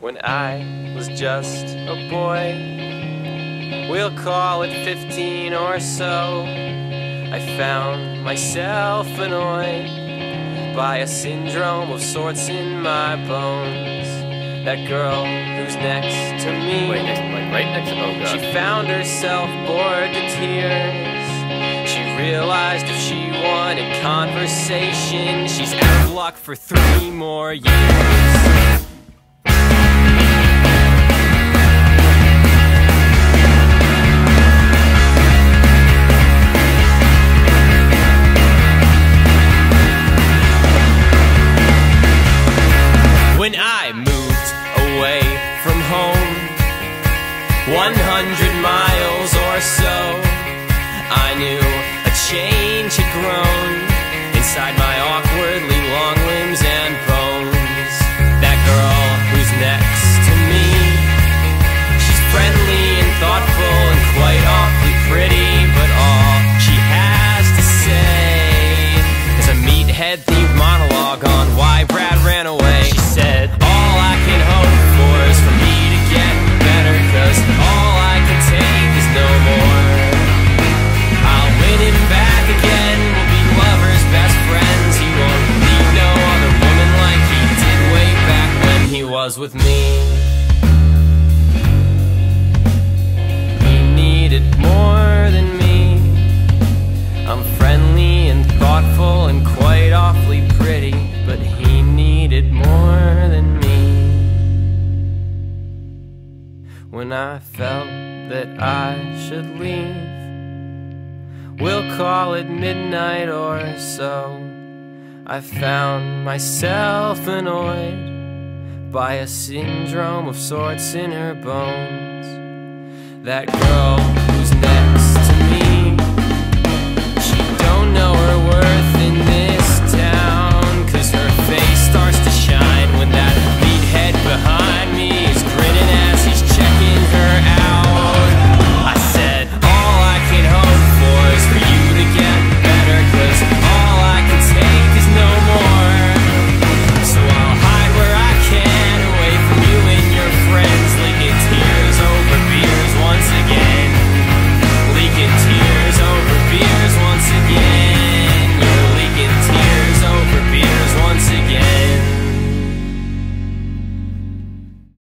when I was just a boy. We'll call it 15 or so. I found myself annoyed by a syndrome of sorts in my bones. That girl who's next to me. Wait, next, like right next to. Oh She found herself bored to tears. She realized if she wanted conversation, she's out of luck for three more years. 100 miles or so, I knew a change had grown inside my awkwardly long limbs and bones. That girl who's next to me, she's friendly and thoughtful and quite awfully pretty, but all she has to say is a meathead themed monologue on why Brad ran away. Was with me. He needed more than me. I'm friendly and thoughtful and quite awfully pretty, but he needed more than me. When I felt that I should leave, we'll call it midnight or so. I found myself annoyed by a syndrome of sorts in her bones. That girl